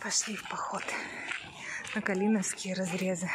Пошли в поход на Калиновские разрезы.